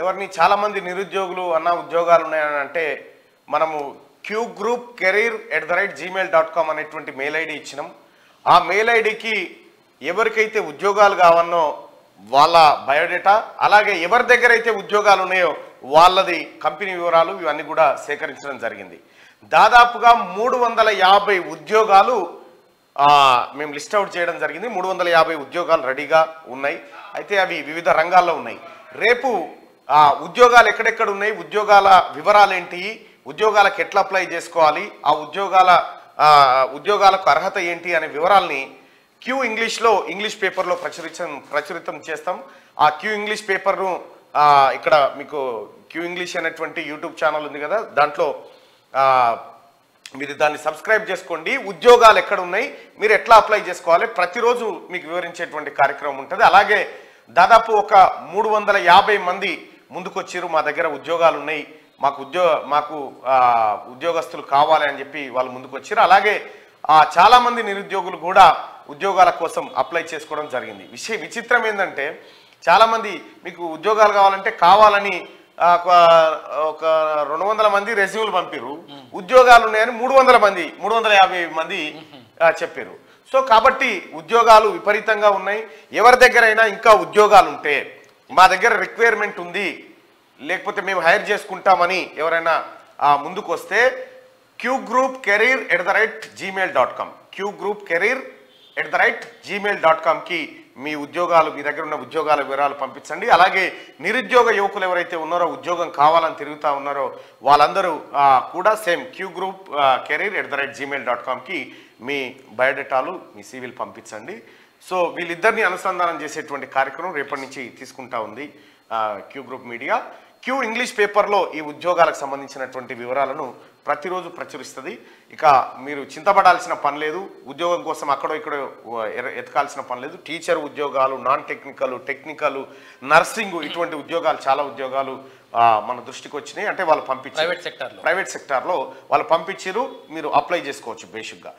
ఎవరిని చాలామంది నిరుద్యోగులు అన్న ఉద్యోగాలు ఉన్నాయని అంటే మనము Q group career at the rate Gmail dot com అనేటువంటి మెయిల్ ఐడి ఇచ్చినాం. ఆ మెయిల్ ఐడికి ఎవరికైతే ఉద్యోగాలు కావన్నో వాళ్ళ బయోడేటా అలాగే ఎవరి దగ్గర అయితే ఉద్యోగాలు ఉన్నాయో వాళ్ళది కంపెనీ వివరాలు ఇవన్నీ కూడా సేకరించడం జరిగింది. దాదాపుగా మూడు వందల యాభై ఉద్యోగాలు మేము లిస్ట్ అవుట్ చేయడం జరిగింది. మూడు వందల యాభై ఉద్యోగాలు రెడీగా ఉన్నాయి. అయితే అవి వివిధ రంగాల్లో ఉన్నాయి. రేపు ఉద్యోగాలు ఎక్కడెక్కడ ఉన్నాయి? ఉద్యోగాల వివరాలు ఏంటి ఉద్యోగాలకు ఎట్లా అప్లై చేసుకోవాలి? ఆ ఉద్యోగాల ఉద్యోగాలకు అర్హత ఏంటి అనే వివరాల్ని క్యూ ఇంగ్లీష్లో ఇంగ్లీష్ పేపర్లో ప్రచురించం ప్రచురితం చేస్తాం. ఆ క్యూ ఇంగ్లీష్ పేపర్ను ఇక్కడ మీకు క్యూ ఇంగ్లీష్ అనేటువంటి యూట్యూబ్ ఛానల్ ఉంది కదా దాంట్లో మీరు దాన్ని సబ్స్క్రైబ్ చేసుకోండి. ఉద్యోగాలు ఎక్కడ ఉన్నాయి? మీరు ఎట్లా అప్లై చేసుకోవాలి? ప్రతిరోజు మీకు వివరించేటువంటి కార్యక్రమం ఉంటుంది. అలాగే దాదాపు ఒక మూడు వందల యాభై మంది ముందుకొచ్చారు మా దగ్గర ఉద్యోగాలు ఉన్నాయి మాకు ఉద్యోగ మాకు ఉద్యోగస్తులు కావాలి అని చెప్పి వాళ్ళు ముందుకు వచ్చారు అలాగే ఆ, చాలా మంది నిరుద్యోగులు కూడా ఉద్యోగాల కోసం అప్లై చేసుకోవడం జరిగింది. విషయ విచిత్రం ఏంటంటే చాలా మంది మీకు ఉద్యోగాలు కావాలంటే కావాలని ఒక ఒక రెండు వందల మంది రెజ్యూమ్లు పంపిరు ఉద్యోగాలు ఉన్నాయని మూడు వందల మంది మూడు వందల యాభై మంది చెప్పారు సో కాబట్టి ఉద్యోగాలు విపరీతంగా ఉన్నాయి. ఎవరి దగ్గరైనా ఇంకా ఉద్యోగాలు ఉంటే మా దగ్గర రిక్వైర్మెంట్ ఉంది. లేకపోతే మేము హైర్ చేసుకుంటామని ఎవరైనా ముందుకు వస్తే Q group career at the rate Gmail dot com Q group career at the rate Gmail dot కామ్కి మీ ఉద్యోగాలు మీ దగ్గర ఉన్న ఉద్యోగాల వివరాలు పంపించండి. అలాగే నిరుద్యోగ యువకులు ఎవరైతే ఉన్నారో ఉద్యోగం కావాలని తిరుగుతూ ఉన్నారో వాళ్ళందరూ కూడా same Q group career at the right Gmail dot కామ్కి మీ బయోడేటాలు మీ సివిల్ పంపించండి. సో వీళ్ళిద్దరిని అనుసంధానం చేసేటువంటి కార్యక్రమం రేపటి నుంచి తీసుకుంటా ఉంది Q group media Q English పేపర్లో ఈ ఉద్యోగాలకు సంబంధించినటువంటి వివరాలను ప్రతిరోజు ప్రచురిస్తుంది. ఇక మీరు చింతపడాల్సిన పని లేదు ఉద్యోగం కోసం అక్కడో ఇక్కడో ఎతకాల్సిన పని లేదు. టీచర్ ఉద్యోగాలు నాన్ టెక్నికల్ టెక్నికల్ నర్సింగ్ ఇటువంటి ఉద్యోగాలు చాలా ఉద్యోగాలు మన దృష్టికి వచ్చినాయి. అంటే వాళ్ళు పంపించారు. ప్రైవేట్ సెక్టార్లో ప్రైవేట్ సెక్టార్లో వాళ్ళు పంపించారు. మీరు అప్లై చేసుకోవచ్చు బేసిక్గా